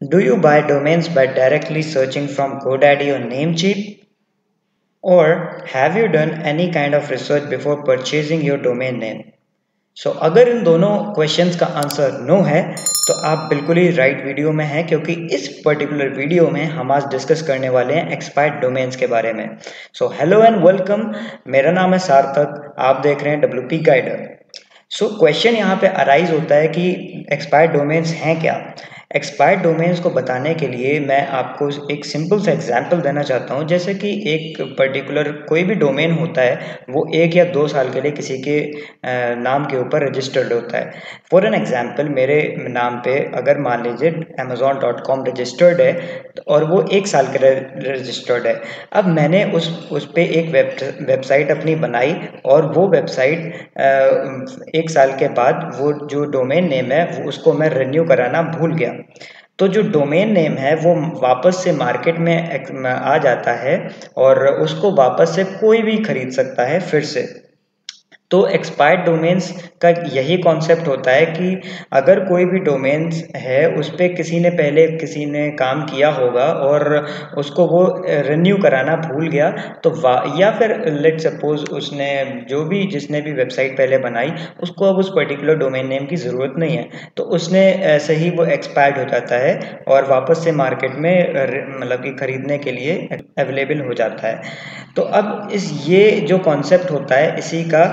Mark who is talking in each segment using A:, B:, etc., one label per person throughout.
A: Do you buy domains by directly searching from GoDaddy or Namecheap? Or have you done any kind of research before purchasing your domain name? so, अगर इन दोनों questions का answer no है तो आप बिल्कुल ही right video में हैं क्योंकि इस पर्टिकुलर वीडियो में हम आज डिस्कस करने वाले हैं एक्सपायर्ड डोमेन्स के बारे में। सो हेलो एंड वेलकम मेरा नाम है सार्थक। आप देख रहे हैं W P guider so question यहाँ पे अराइज होता है कि एक्सपायर्ड डोमेन्स हैं क्या? एक्सपायर्ड डोमेन्स को बताने के लिए मैं आपको एक सिंपल सा एग्जांपल देना चाहता हूँ। जैसे कि एक पर्टिकुलर कोई भी डोमेन होता है, वो एक या दो साल के लिए किसी के नाम के ऊपर रजिस्टर्ड होता है। फॉर एन एग्जांपल मेरे नाम पे अगर मान लीजिए अमेजोन डॉट कॉम रजिस्टर्ड है और वो एक साल के रजिस्टर्ड है। अब मैंने उस उस पर एक वेब वेबसाइट अपनी बनाई और वो वेबसाइट एक साल के बाद वो जो डोमेन नेम है उसको मैं रिन्यू कराना भूल गया। तो जो डोमेन नेम है, वो वापस से मार्केट में आ जाता है और उसको वापस से कोई भी खरीद सकता है फिर से। तो एक्सपायर्ड डोमेन्स का यही कॉन्सेप्ट होता है कि अगर कोई भी डोमेन्स है, उस पर किसी ने पहले किसी ने काम किया होगा और उसको वो रिन्यू कराना भूल गया तो वा, या फिर लेट सपोज़ उसने जो भी, जिसने भी वेबसाइट पहले बनाई, उसको अब उस पर्टिकुलर डोमेन नेम की ज़रूरत नहीं है। तो उसने ऐसे ही वो एक्सपायर्ड हो जाता है और वापस से मार्केट में मतलब कि ख़रीदने के लिए अवेलेबल हो जाता है। तो अब इस, ये जो कॉन्सेप्ट होता है, इसी का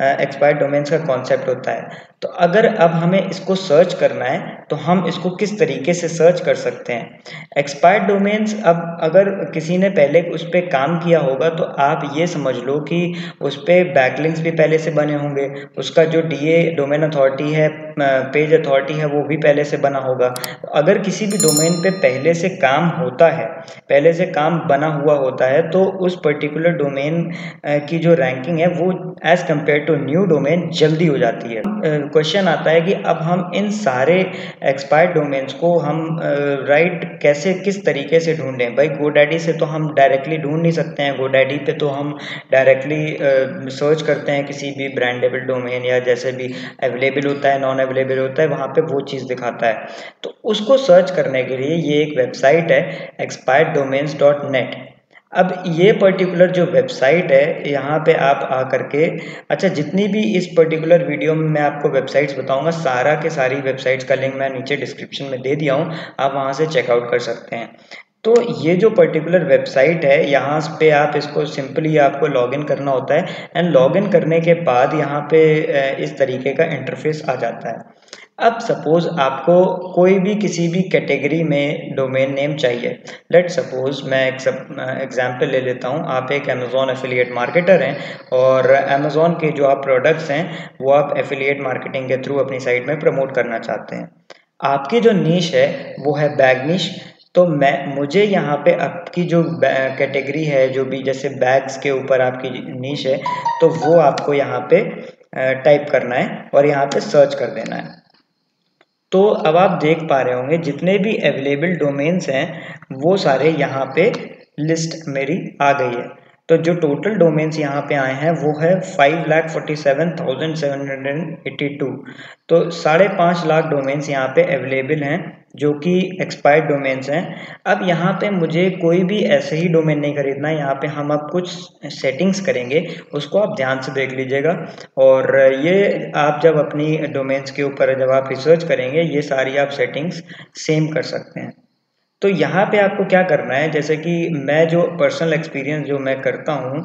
A: एक्सपायर्ड डोमेन्स का कॉन्सेप्ट होता है। तो अगर अब हमें इसको सर्च करना है तो हम इसको किस तरीके से सर्च कर सकते हैं? एक्सपायर्ड डोमेन्स अब अगर किसी ने पहले उस पर काम किया होगा तो आप ये समझ लो कि उस पर बैकलिंग्स भी पहले से बने होंगे। उसका जो डीए डोमेन अथॉरिटी है पेज अथॉरिटी है, वो भी पहले से बना होगा। अगर किसी भी डोमेन पे पहले से काम होता है, पहले से काम बना हुआ होता है तो उस पर्टिकुलर डोमेन की जो रैंकिंग है, वो as compare to new domain जल्दी हो जाती है। क्वेश्चन आता है कि अब हम इन सारे एक्सपायर्ड डोमेन्स को हम राइट uh, कैसे किस तरीके से ढूंढें? भाई गोडैडी से तो हम डायरेक्टली ढूंढ नहीं सकते हैं। गोडैडी पे तो हम डायरेक्टली सर्च uh, करते हैं किसी भी ब्रांडेबल डोमेन या जैसे भी अवेलेबल होता है नॉन अवेलेबल होता है वहाँ पे वो चीज़ दिखाता है। तो उसको सर्च करने के लिए ये एक वेबसाइट है एक्सपायर्ड डोमेन्स डॉट नेट अब ये पर्टिकुलर जो वेबसाइट है, यहाँ पे आप आ करके अच्छा जितनी भी इस पर्टिकुलर वीडियो में मैं आपको वेबसाइट्स बताऊँगा, सारा के सारी वेबसाइट्स का लिंक मैं नीचे डिस्क्रिप्शन में दे दिया हूँ, आप वहाँ से चेकआउट कर सकते हैं। तो ये जो पर्टिकुलर वेबसाइट है, यहाँ पे आप इसको सिंपली आपको लॉगिन करना होता है एंड लॉगिन करने के बाद यहाँ पे इस तरीके का इंटरफेस आ जाता है। अब सपोज़ आपको कोई भी किसी भी कैटेगरी में डोमेन नेम चाहिए। लेट सपोज़ मैं एक एग्जांपल ले लेता हूँ। आप एक अमेज़ोन एफिलिएट मार्केटर हैं और अमेज़ोन के जो आप प्रोडक्ट्स हैं, वो आप एफिलिएट मार्केटिंग के थ्रू अपनी साइट में प्रमोट करना चाहते हैं। आपकी जो नीच है, वो है बैग नीच तो मैं, मुझे यहाँ पे आपकी जो कैटेगरी है, जो भी जैसे बैग्स के ऊपर आपकी नीच है तो वो आपको यहाँ पे टाइप करना है और यहाँ पे सर्च कर देना है। तो अब आप देख पा रहे होंगे, जितने भी अवेलेबल डोमेन्स हैं, वो सारे यहाँ पे लिस्ट मेरी आ गई है। तो जो टोटल डोमेन्स यहाँ पे आए हैं, वो है five lakh forty seven thousand seven hundred and eighty two तो साढ़े पाँच लाख डोमेन्स यहाँ पे अवेलेबल हैं, जो कि एक्सपायर्ड डोमेन्स हैं। अब यहाँ पे मुझे कोई भी ऐसे ही डोमेन नहीं खरीदना है यहाँ पे हम अब कुछ सेटिंग्स करेंगे, उसको आप ध्यान से देख लीजिएगा। और ये आप जब अपनी डोमेन्स के ऊपर जब आप रिसर्च करेंगे, ये सारी आप सेटिंग्स सेम कर सकते हैं। तो यहाँ पे आपको क्या करना है, जैसे कि मैं जो पर्सनल एक्सपीरियंस जो मैं करता हूँ,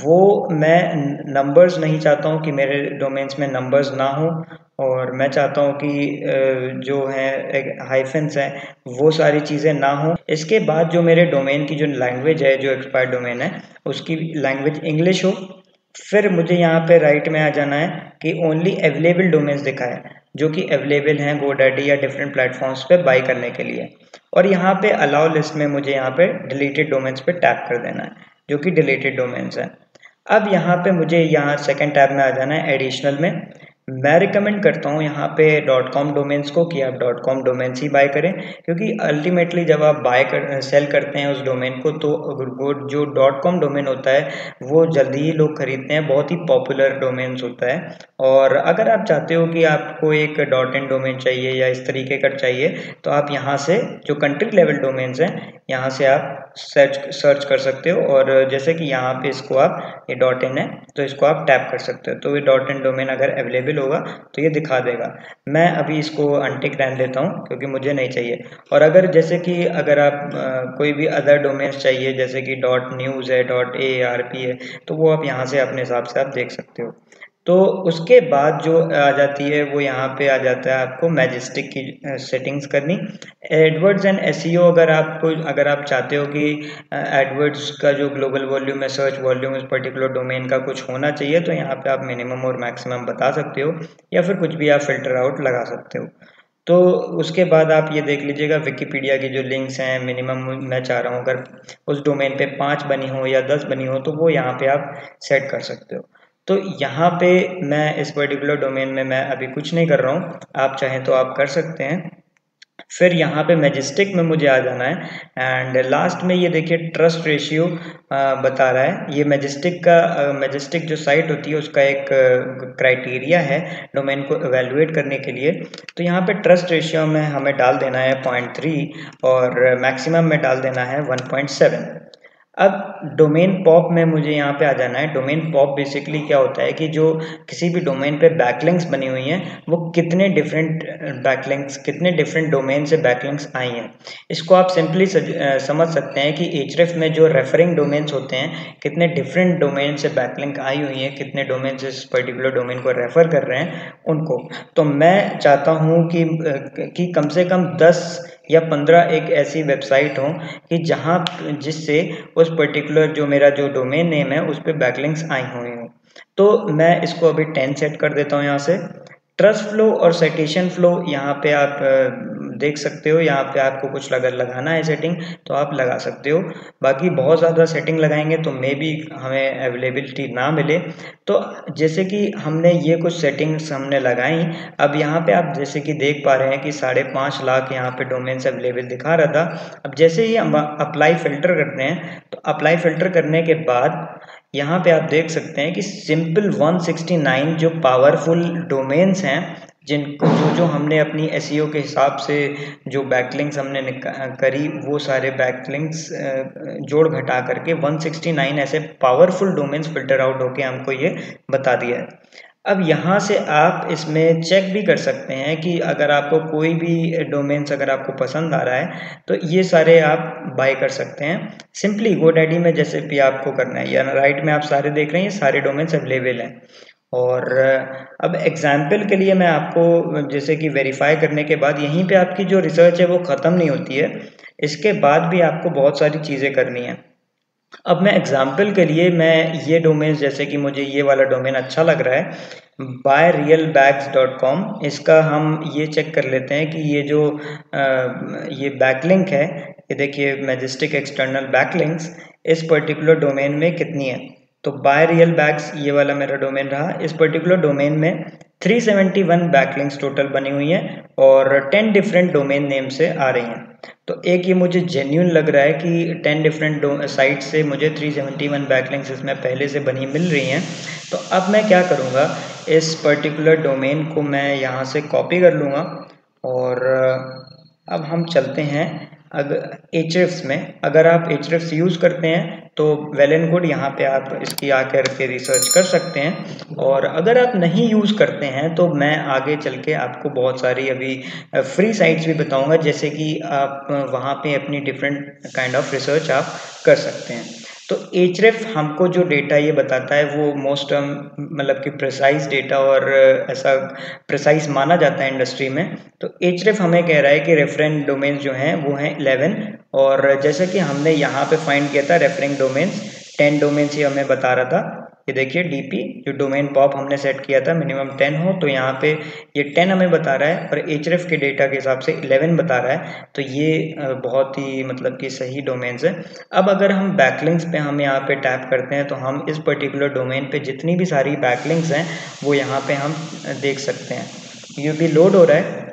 A: वो मैं नंबर्स नहीं चाहता हूँ कि मेरे डोमेन्स में नंबर्स ना हो, और मैं चाहता हूँ कि जो है हाइफेंस हैं, वो सारी चीज़ें ना हो। इसके बाद जो मेरे डोमेन की जो लैंग्वेज है, जो एक्सपायर्ड डोमेन है, उसकी लैंग्वेज इंग्लिश हो। फिर मुझे यहाँ पे राइट में आ जाना है कि ओनली अवेलेबल डोमेन्स दिखाए। जो कि अवेलेबल हैं गोडाडी या डिफरेंट प्लेटफॉर्म्स पे बाई करने के लिए। और यहाँ पे अलाउ लिस्ट में मुझे यहाँ पे डिलीटेड डोमेन्स पे टैप कर देना है, जो कि डिलीटेड डोमेन्स है। अब यहाँ पे मुझे यहाँ सेकेंड टैब में आ जाना है एडिशनल में। मैं रिकमेंड करता हूँ यहाँ पे डॉट कॉम डोमेन्स को कि आप डॉट कॉम डोमेन्स ही बाय करें, क्योंकि अल्टीमेटली जब आप बाय कर सेल करते हैं उस डोमेन को तो वो जो डॉट कॉम डोमेन होता है, वो जल्दी ही लोग खरीदते हैं, बहुत ही पॉपुलर डोमेन्स होता है। और अगर आप चाहते हो कि आपको एक डॉट इन डोमेन चाहिए या इस तरीके का चाहिए तो आप यहाँ से जो कंट्री लेवल डोमेन्स हैं, यहाँ से आप सर्च सर्च कर सकते हो। और जैसे कि यहाँ पे इसको आप, ये डॉट इन है तो इसको आप टैप कर सकते हो। तो ये डॉट इन डोमेन अगर अवेलेबल होगा तो ये दिखा देगा। मैं अभी इसको अनटिक रहने देता हूँ क्योंकि मुझे नहीं चाहिए। और अगर जैसे कि अगर आप आ, कोई भी अदर डोमेन्स चाहिए जैसे कि डॉट न्यूज़ है डॉट ए आर पी है तो वो आप यहाँ से अपने हिसाब से आप देख सकते हो। तो उसके बाद जो आ जाती है, वो यहाँ पे आ जाता है आपको मैजिस्टिक की सेटिंग्स करनी। एडवर्ड्स एंड एस अगर आपको अगर आप चाहते हो कि एडवर्ड्स का जो ग्लोबल वॉल्यूम है सर्च वॉल्यूम इस पर्टिकुलर डोमेन का कुछ होना चाहिए तो यहाँ पे आप मिनिमम और मैक्सिमम बता सकते हो, या फिर कुछ भी आप फ़िल्टर आउट लगा सकते हो। तो उसके बाद आप ये देख लीजिएगा विकीपीडिया की जो लिंक्स हैं मिनिमम मैं चाह रहा हूँ, अगर उस डोमेन पे पाँच बनी हो या दस बनी हो तो वो यहाँ पे आप सेट कर सकते हो। तो यहाँ पे मैं इस पर्टिकुलर डोमेन में मैं अभी कुछ नहीं कर रहा हूँ। आप चाहें तो आप कर सकते हैं। फिर यहाँ पे मैजिस्टिक में मुझे आ जाना है। एंड लास्ट में ये देखिए ट्रस्ट रेशियो बता रहा है। ये मैजिस्टिक का मैजिस्टिक जो साइट होती है, उसका एक क्राइटेरिया है डोमेन को एवेलुएट करने के लिए। तो यहाँ पे ट्रस्ट रेशियो में हमें डाल देना है पॉइंट थ्री और मैक्सिमम में डाल देना है वन पॉइंट सेवन अब डोमेन पॉप में मुझे यहाँ पे आ जाना है। डोमेन पॉप बेसिकली क्या होता है कि जो किसी भी डोमेन पे बैकलिंक्स बनी हुई हैं वो कितने डिफरेंट बैकलिंक्स कितने डिफरेंट डोमेन से बैकलिंक्स आई हैं। इसको आप सिंपली समझ सकते हैं कि एच में जो रेफरिंग डोमेन्स होते हैं कितने डिफरेंट डोमेन से बैकलिंक आई हुई हैं कितने डोमेन इस पर्टिकुलर डोमेन को रेफर कर रहे हैं उनको। तो मैं चाहता हूँ कि, कि कम से कम दस या पंद्रह एक ऐसी वेबसाइट हो कि जहाँ, जिससे उस पर्टिकुलर जो मेरा जो डोमेन नेम है, उस पर बैकलिंग्स आई हुई हों। तो मैं इसको अभी टेन सेट कर देता हूँ यहाँ से। ट्रस्ट फ्लो और साइटेशन फ्लो यहाँ पे आप देख सकते हो, यहाँ पे आपको कुछ अगर लगाना है सेटिंग तो आप लगा सकते हो। बाकी बहुत ज़्यादा सेटिंग लगाएँगे तो मे भी हमें अवेलेबिलिटी ना मिले। तो जैसे कि हमने ये कुछ सेटिंग्स हमने लगाई, अब यहाँ पे आप जैसे कि देख पा रहे हैं कि साढ़े पाँच लाख यहाँ पे डोमेन्स अवेलेबल दिखा रहा था। अब जैसे ही हम अप्लाई फ़िल्टर करते हैं तो अप्लाई फ़िल्टर करने के बाद यहाँ पे आप देख सकते हैं कि सिंपल 169 जो पावरफुल डोमेन्स हैं, जिनको जो जो हमने अपनी एस e के हिसाब से जो बैकलिंग्स हमने करी, वो सारे बैकलिंग्स जोड़ घटा करके 169 ऐसे पावरफुल डोमेन्स फ़िल्टर आउट होके हमको ये बता दिया है। अब यहाँ से आप इसमें चेक भी कर सकते हैं कि अगर आपको कोई भी डोमेन्स अगर आपको पसंद आ रहा है तो ये सारे आप बाय कर सकते हैं। सिंपली गोडैडी में जैसे भी आपको करना है, या राइट में आप सारे देख रहे हैं सारे डोमेन्स अवेलेबल हैं। और, अब एग्ज़ाम्पल के लिए मैं आपको, जैसे कि वेरीफाई करने के बाद यहीं पे आपकी जो रिसर्च है वो ख़त्म नहीं होती है। इसके बाद भी आपको बहुत सारी चीज़ें करनी है। अब मैं एग्ज़ाम्पल के लिए मैं ये डोमेन जैसे कि मुझे ये वाला डोमेन अच्छा लग रहा है buy real bags dot com इसका हम ये चेक कर लेते हैं कि ये जो आ, ये बैकलिंक है ये देखिए मैजेस्टिक एक्सटर्नल बैकलिंक्स इस पर्टिकुलर डोमेन में कितनी है? तो बाय रियल बैग्स ये वाला मेरा डोमेन रहा। इस पर्टिकुलर डोमेन में 371 बैकलिंक्स टोटल बनी हुई हैं और 10 डिफरेंट डोमेन नेम से आ रही हैं। तो एक ये मुझे जेन्यून लग रहा है कि टेन डिफरेंट साइट से मुझे 371 बैकलिंग्स इसमें पहले से बनी मिल रही हैं। तो अब मैं क्या करूँगा, इस पर्टिकुलर डोमेन को मैं यहाँ से कॉपी कर लूँगा और, अब हम चलते हैं अगर एच में। अगर आप एच यूज़ करते हैं तो वेल एंड गुड यहाँ पे आप इसकी आकर के रिसर्च कर सकते हैं। और अगर आप नहीं यूज़ करते हैं तो मैं आगे चल के आपको बहुत सारी अभी फ्री साइट्स भी बताऊँगा, जैसे कि आप वहाँ पे अपनी डिफरेंट काइंड ऑफ़ रिसर्च आप कर सकते हैं। तो एच हमको जो डेटा ये बताता है, वो मोस्ट मतलब कि प्रिसाइज डेटा और ऐसा प्रिसाइज माना जाता है इंडस्ट्री में। तो एच हमें कह रहा है कि रेफरेंट डोमेन्स जो हैं, वो हैं 11 और जैसे कि हमने यहाँ पे फाइंड किया था रेफरेंट डोमेन्स 10 डोमेन्स ये हमें बता रहा था। ये देखिए डीपी जो डोमेन पॉप हमने सेट किया था मिनिमम टेन हो तो यहाँ पे ये टेन हमें बता रहा है और एच के डेटा के हिसाब से इलेवन बता रहा है तो ये बहुत ही मतलब कि सही डोमेन्स है। अब अगर हम बैकलिंग्स पे हम यहाँ पे टैप करते हैं तो हम इस पर्टिकुलर डोमेन पे जितनी भी सारी बैकलिंग्स हैं, वो यहाँ पे हम देख सकते हैं। ये भी लोड हो रहा है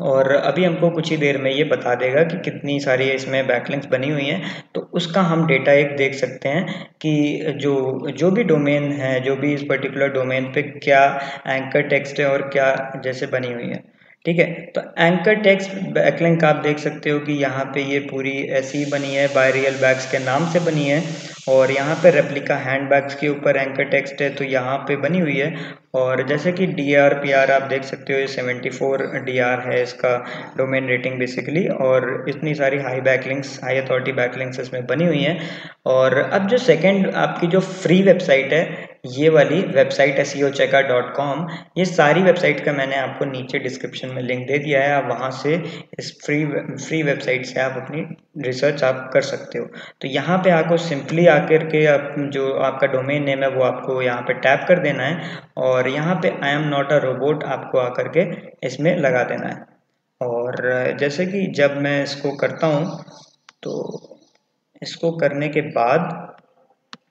A: और अभी हमको कुछ ही देर में ये बता देगा कि कितनी सारी इसमें बैकलिंक्स बनी हुई हैं। तो उसका हम डेटा एक देख सकते हैं कि जो जो भी डोमेन है, जो भी इस पर्टिकुलर डोमेन पे क्या एंकर टेक्स्ट है और क्या जैसे बनी हुई है। ठीक है? तो एंकर टेक्स्ट बैकलिंक आप देख सकते हो कि यहाँ पे ये पूरी ऐसी बनी है बाय रियल बैग्स के नाम से बनी है और यहाँ पे रेप्लिका हैंड बैग्स के ऊपर एंकर टेक्स्ट है तो यहाँ पे बनी हुई है और जैसे कि डी आर पी आर आप देख सकते हो, ये सेवेंटी फोर डी आर है इसका डोमेन रेटिंग बेसिकली और इतनी सारी high backlinks high authority backlinks इसमें बनी हुई हैं और अब जो सेकेंड आपकी जो फ्री वेबसाइट है ये वाली वेबसाइट एस चेका डॉट कॉम ये सारी वेबसाइट का मैंने आपको नीचे डिस्क्रिप्शन में लिंक दे दिया है। आप वहाँ से इस फ्री फ्री वेबसाइट से आप अपनी रिसर्च आप कर सकते हो। तो यहाँ पे आपको सिंपली आकर के आप जो आपका डोमेन नेम है वो आपको यहाँ पे टैप कर देना है और यहाँ पे I am not a robot आपको आकर के इसमें लगा देना है। और जैसे कि जब मैं इसको करता हूँ तो इसको करने के बाद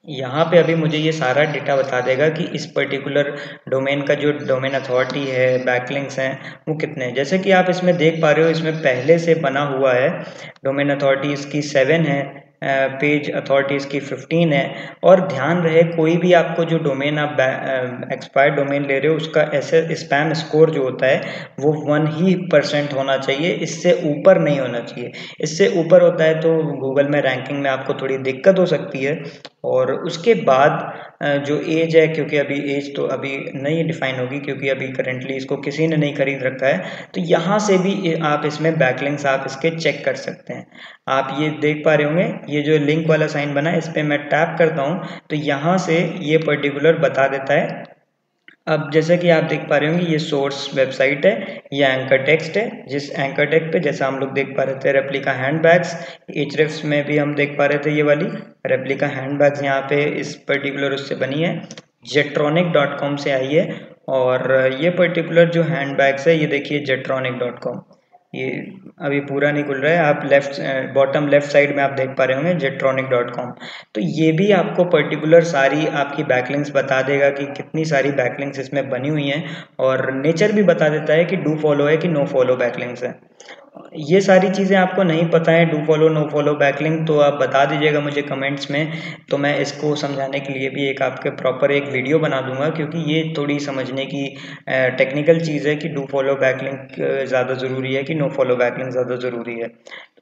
A: यहाँ पे अभी मुझे ये सारा डेटा बता देगा कि इस पर्टिकुलर डोमेन का जो डोमेन अथॉरिटी है बैकलिंक्स हैं, वो कितने हैं। जैसे कि आप इसमें देख पा रहे हो, इसमें पहले से बना हुआ है डोमेन अथॉरिटी इसकी सेवन है पेज अथॉरिटीज़ की 15 है। और ध्यान रहे, कोई भी आपको जो डोमेन आप एक्सपायर डोमेन ले रहे हो, उसका ऐसे स्पैम स्कोर जो होता है, वो वन ही परसेंट होना चाहिए। इससे ऊपर नहीं होना चाहिए। इससे ऊपर होता है तो गूगल में रैंकिंग में आपको थोड़ी दिक्कत हो सकती है। और उसके बाद जो एज है, क्योंकि अभी एज तो अभी नहीं डिफाइन होगी, क्योंकि अभी करेंटली इसको किसी ने नहीं खरीद रखा है तो यहाँ से भी आप इसमें बैकलिंग्स आप इसके चेक कर सकते हैं। आप ये देख पा रहे होंगे, ये जो लिंक वाला साइन बना है, इस पर मैं टैप करता हूँ तो यहाँ से ये पर्टिकुलर बता देता है अब जैसे कि आप देख पा रहे होंगे, ये सोर्स वेबसाइट है, ये एंकर टेक्स्ट है। जिस एंकर टेक्स्ट पे जैसा हम लोग देख पा रहे थे रेप्लिका हैंड बैग्स एच में भी हम देख पा रहे थे ये वाली। रेप्लिका हैंड बैग्स यहाँ पे इस पर्टिकुलर उससे बनी है। जेट्रॉनिक डॉट कॉम से आई है। और ये पर्टिकुलर जो हैंड बैग्स है, ये देखिए जेट्रॉनिक डॉट कॉम ये अभी पूरा नहीं खुल रहा है। आप लेफ़्ट बॉटम लेफ़्ट साइड में आप देख पा रहे होंगे जेट्रॉनिक डॉट कॉम तो ये भी आपको पर्टिकुलर सारी आपकी बैकलिंग्स बता देगा कि कितनी सारी बैकलिंग्स इसमें बनी हुई हैं और नेचर भी बता देता है कि डू फॉलो है कि नो फॉलो बैकलिंग्स है। ये सारी चीज़ें आपको नहीं पता है do follow no follow backlink तो आप बता दीजिएगा मुझे कमेंट्स में। तो मैं इसको समझाने के लिए भी एक आपके प्रॉपर एक वीडियो बना दूँगा, क्योंकि ये थोड़ी समझने की टेक्निकल चीज़ है कि डू फॉलो बैकलिंग ज़्यादा ज़रूरी है कि नो फॉलो बैकलिंग ज़्यादा ज़रूरी है।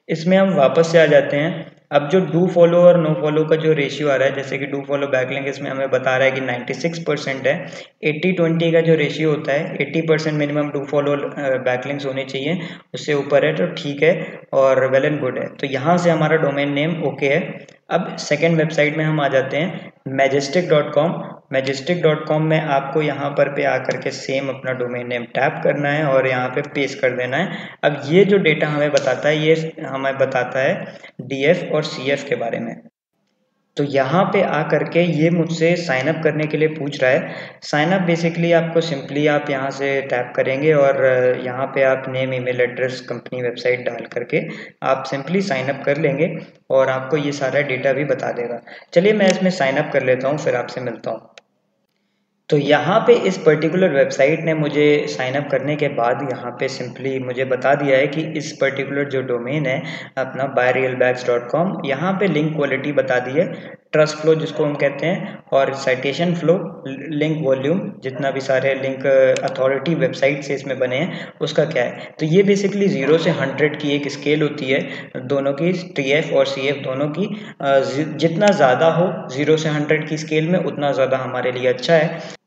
A: इसमें हम वापस से आ जाते हैं। अब जो डू फॉलो और नो फॉलो का जो रेशियो आ रहा है, जैसे कि डू फॉलो बैकलिंग इसमें हमें बता रहा है कि 96 परसेंट है। 80 20 का जो रेशियो होता है 80 percent minimum do follow backlinks होने चाहिए। उससे ऊपर है तो ठीक है और वेल एंड गुड है। तो यहाँ से हमारा डोमेन नेम ओके है। अब सेकेंड वेबसाइट में हम आ जाते हैं Majestic dot com Majestic dot com में आपको यहाँ पर पे आकर के सेम अपना डोमेन नेम टैप करना है और यहाँ पे पेस्ट कर देना है। अब ये जो डेटा हमें बताता है, ये हमें बताता है डी एफ़ और सी एफ़ के बारे में। तो यहाँ पे आ करके ये मुझसे साइन अप करने के लिए पूछ रहा है। साइन अप बेसिकली आपको सिंपली आप यहाँ से टैप करेंगे और यहाँ पे आप name email address company website डाल करके आप सिंपली साइन अप कर लेंगे और आपको ये सारा डेटा भी बता देगा। चलिए मैं इसमें साइन अप कर लेता हूँ, फिर आपसे मिलता हूँ। तो यहाँ पे इस पर्टिकुलर वेबसाइट ने मुझे साइन अप करने के बाद यहाँ पे सिंपली मुझे बता दिया है कि इस पर्टिकुलर जो डोमेन है, अपना बायरियल बैग्स डॉट कॉम यहाँ पर लिंक क्वालिटी बता दी है। ट्रस्ट फ्लो जिसको हम कहते हैं, और साइटेशन फ्लो लिंक वॉल्यूम जितना भी सारे लिंक अथॉरिटी वेबसाइट से इसमें बने हैं, उसका क्या है? तो ये बेसिकली ज़ीरो से हंड्रेड की एक स्केल होती है, दोनों की टी एफ़ और सी एफ़ दोनों की जितना ज़्यादा हो ज़ीरो से हंड्रेड की स्केल में, उतना ज़्यादा हमारे लिए अच्छा है।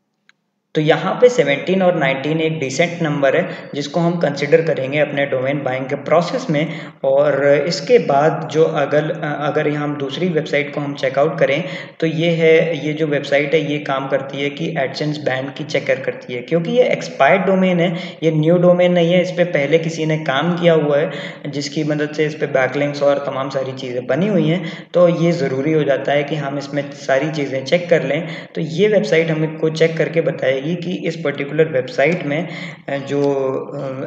A: तो यहाँ पे 17 और 19 एक डिसेंट नंबर है, जिसको हम कंसिडर करेंगे अपने डोमेन बाइंग के प्रोसेस में। और इसके बाद जो अगर अगर हम दूसरी वेबसाइट को हम चेकआउट करें तो ये है, ये जो वेबसाइट है, ये काम करती है कि एडसेंस बैंड की चेकर करती है। क्योंकि ये एक्सपायर्ड डोमेन है, ये न्यू डोमेन नहीं है, इस पर पहले किसी ने काम किया हुआ है, जिसकी मदद से इस पर बैकलिंग्स और तमाम सारी चीज़ें बनी हुई हैं। तो ये ज़रूरी हो जाता है कि हम इसमें सारी चीज़ें चेक कर लें। तो ये वेबसाइट हमको चेक करके बताएगी कि इस पर्टिकुलर वेबसाइट में जो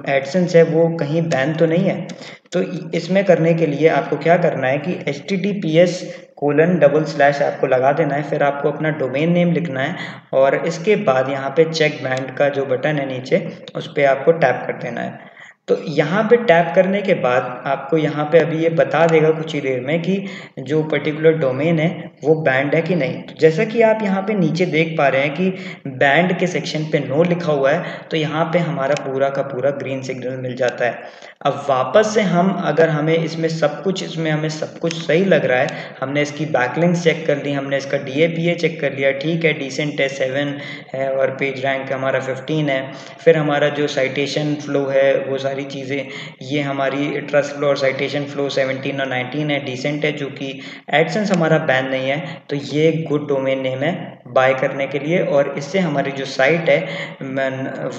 A: एडसेंस है, वो कहीं बैन तो नहीं है। तो इसमें करने के लिए आपको क्या करना है कि H T T P S colon double slash आपको लगा देना है, फिर आपको अपना डोमेन नेम लिखना है और इसके बाद यहाँ पे चेक बैंड का जो बटन है नीचे, उस पर आपको टैप कर देना है। तो यहाँ पे टैप करने के बाद आपको यहाँ पे अभी ये बता देगा कुछ ही देर में कि जो पर्टिकुलर डोमेन है, वो बैंड है कि नहीं। तो जैसा कि आप यहाँ पे नीचे देख पा रहे हैं कि बैंड के सेक्शन पे नो लिखा हुआ है तो यहाँ पे हमारा पूरा का पूरा ग्रीन सिग्नल मिल जाता है। अब वापस से हम, अगर हमें इसमें सब कुछ, इसमें हमें सब कुछ सही लग रहा है, हमने इसकी बैकलिंग्स चेक कर ली, हमने इसका डी चेक कर लिया, ठीक है डिसेंट है सेवन है, और पेज रैंक हमारा फिफ्टीन है। फिर हमारा जो साइटेशन फ्लो है, वो सारी चीज़ें। ये हमारी ट्रस्ट फ्लो और साइटेशन फ्लो सेवनटीन और नाइनटीन है डिसेंट है, जो कि एडसेंस हमारा बैन नहीं है। तो ये गुड डोमेन नेम है बाय करने के लिए और इससे हमारी जो साइट है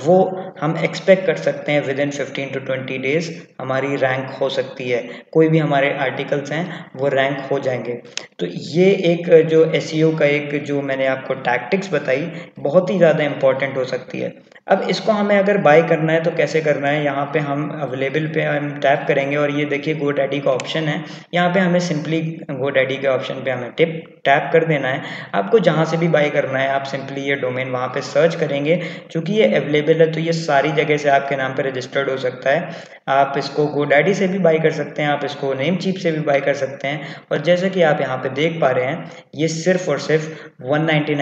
A: वो हम एक्सपेक्ट कर सकते हैं within fifteen to twenty days हमारी रैंक हो सकती है। कोई भी हमारे आर्टिकल्स हैं, वो रैंक हो जाएँगे। तो ये एक जो एस e का एक जो मैंने आपको टैक्टिक्स बताई, बहुत ही ज़्यादा इंपॉर्टेंट हो सकती है। अब इसको हमें अगर बाय करना है तो कैसे करना है? यहाँ पे हम अवेलेबल पे हम टैप करेंगे और ये देखिए गो डैडी का ऑप्शन है। यहाँ पे हमें सिंपली गो डैडी के ऑप्शन पे हमें टिप टैप कर देना है। आपको जहाँ से भी बाई करना है, आप सिंपली ये डोमेन वहाँ पे सर्च करेंगे। क्योंकि ये अवेलेबल है तो ये सारी जगह से आपके नाम पर रजिस्टर्ड हो सकता है। आप इसको गो डैडी से भी बाई कर सकते हैं, आप इसको नेम चीप से भी बाई कर सकते हैं। और जैसे कि आप यहाँ पे देख पा रहे हैं, ये सिर्फ़ और सिर्फ़ वन नाइन्टी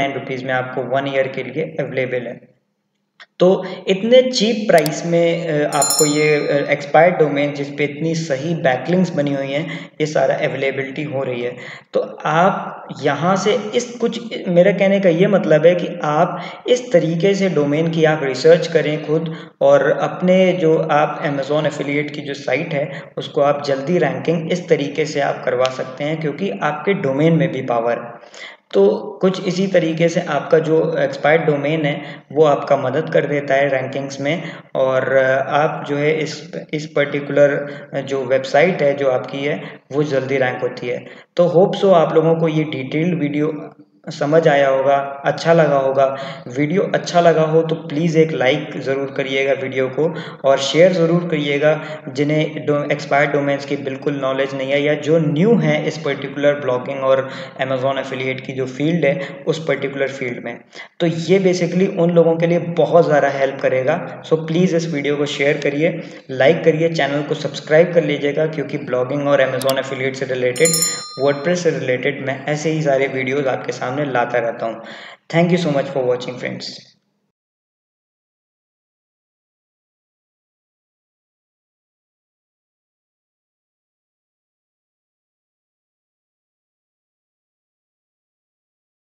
A: में आपको वन ईयर के लिए अवेलेबल है। तो इतने चीप प्राइस में आपको ये एक्सपायर्ड डोमेन जिस पे इतनी सही बैकलिंग्स बनी हुई हैं, ये सारा अवेलेबिलिटी हो रही है। तो आप यहाँ से इस कुछ, मेरा कहने का ये मतलब है कि आप इस तरीके से डोमेन की आप रिसर्च करें खुद और अपने जो आप अमेज़ोन एफिलिएट की जो साइट है, उसको आप जल्दी रैंकिंग इस तरीके से आप करवा सकते हैं, क्योंकि आपके डोमेन में भी पावर तो कुछ इसी तरीके से आपका जो एक्सपायर्ड डोमेन है, वो आपका मदद कर देता है रैंकिंग्स में। और आप जो है इस इस पर्टिकुलर जो वेबसाइट है जो आपकी है, वो जल्दी रैंक होती है। तो होप सो आप लोगों को ये डिटेल्ड वीडियो समझ आया होगा अच्छा लगा होगा। वीडियो अच्छा लगा हो तो प्लीज़ एक लाइक ज़रूर करिएगा वीडियो को और शेयर ज़रूर करिएगा जिन्हें डो, एक्सपायर्ड डोमेन्स की बिल्कुल नॉलेज नहीं है या जो न्यू है इस पर्टिकुलर ब्लॉगिंग और अमेजोन एफिलिएट की जो फ़ील्ड है उस पर्टिकुलर फ़ील्ड में। तो ये बेसिकली उन लोगों के लिए बहुत ज़्यादा हेल्प करेगा। सो प्लीज़ इस वीडियो को शेयर करिए लाइक करिए चैनल को सब्सक्राइब कर लीजिएगा क्योंकि ब्लॉगिंग और अमेजोन एफिलिएट से रिलेटेड वर्डप्रेस से रिलेटेड मैं ऐसे ही सारे वीडियोज़ आपके सामने लाता रहता हूँ। Thank you so much for watching friends